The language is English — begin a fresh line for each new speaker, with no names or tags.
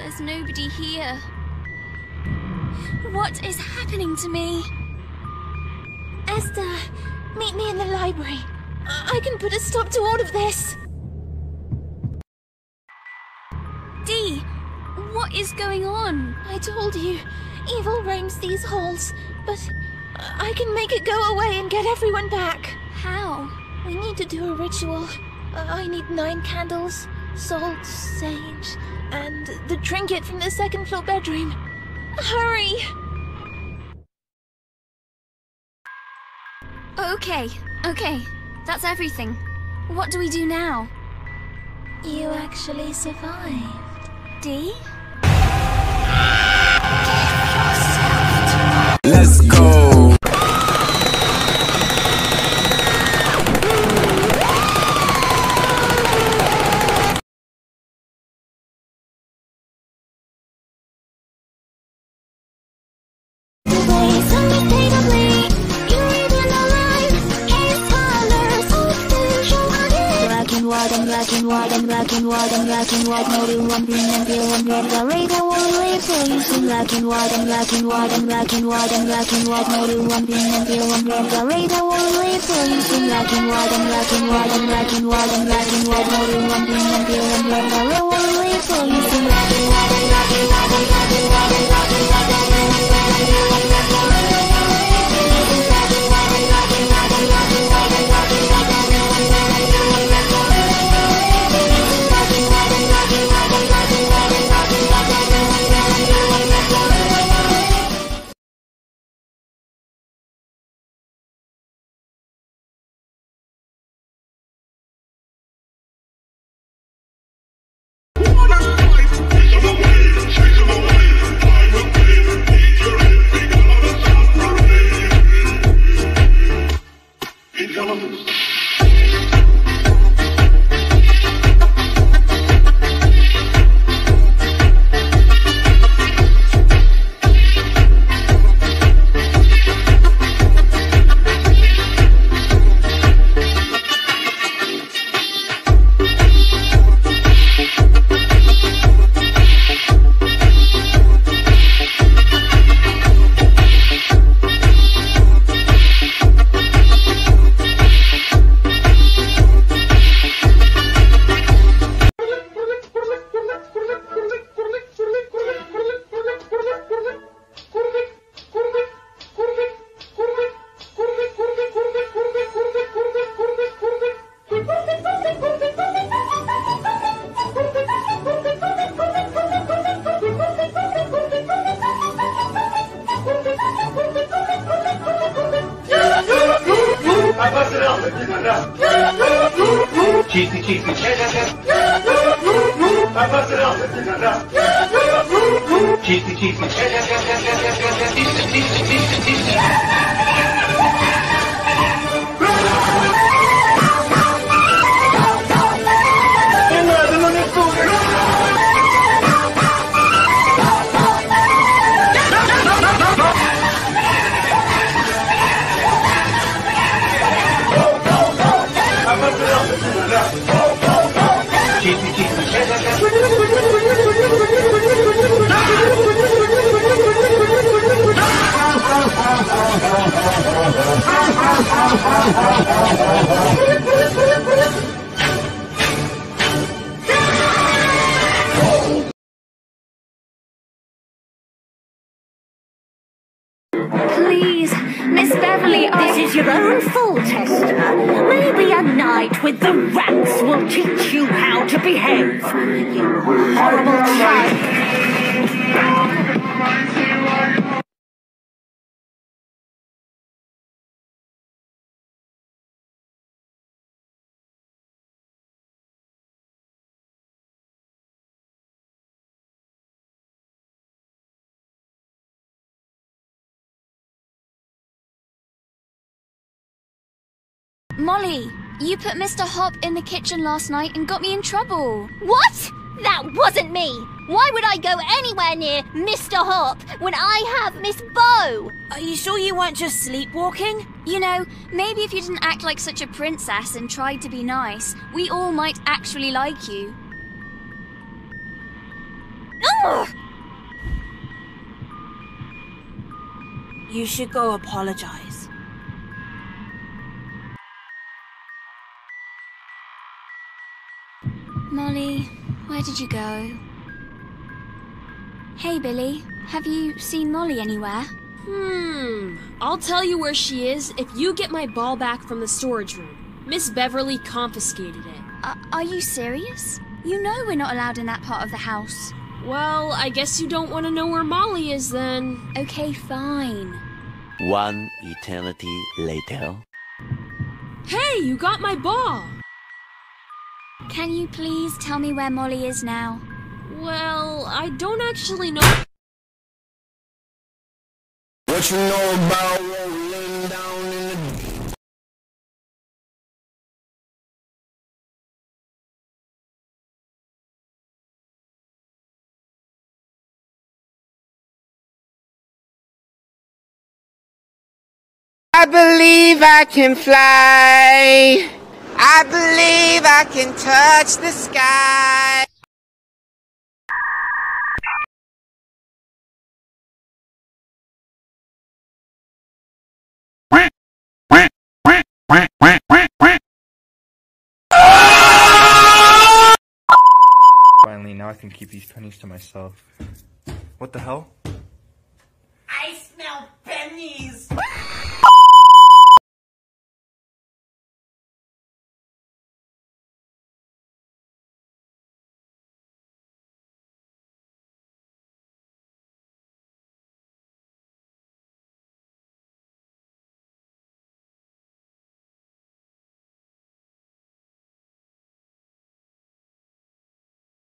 There's nobody here. What is happening to me?
Esther, meet me in the library. I, can put a stop to all of this.
Dee, what is going on?
I told you, evil roams these halls, but I can make it go away and get everyone back.
How?
We need to do a ritual. I need nine candles, salt, sage, and the trinket from the second floor bedroom. Hurry!
Okay, okay. That's everything. What do we do now?
You actually survived.
Dee?
Let's go.
White and black and white and black and white and black and white No real one green and real one red The radar will replace in black and white and black and white and black and white and black and white No real one green and real one red The radar will replace in black and white and black and white and black and white and black and white No real one green and real one red The radar will replace in black and
Kafasını aldık kenara. Çekti çekti. Kafasını
aldık kenara. Çekti çekti.
This is your own fault, Esther. Maybe a night with the rats will teach you how to behave. You horrible child.
Molly, you put Mr. Hopp in the kitchen last night and got me in trouble.
What? That wasn't me! Why would I go anywhere near Mr. Hopp when I have Miss Bow?
Are you sure you weren't just sleepwalking?
You know, maybe if you didn't act like such a princess and tried to be nice, we all might actually like you.
Oh
You should go apologize.
Molly, where did you go? Hey, Billy, have you seen Molly anywhere?
Hmm. I'll tell you where she is if you get my ball back from the storage room. Miss Beverly confiscated it.
Uh, are you serious? You know we're not allowed in that part of the house.
Well, I guess you don't want to know where Molly is then.
Okay, fine.
One eternity later.
Hey, you got my ball!
Can you please tell me where Molly is now?
Well, I don't actually know.
What you know about rolling down in the
I believe I can fly. I believe I can touch the sky.
Finally, now I can keep these pennies to myself. What the hell?
I smell pennies.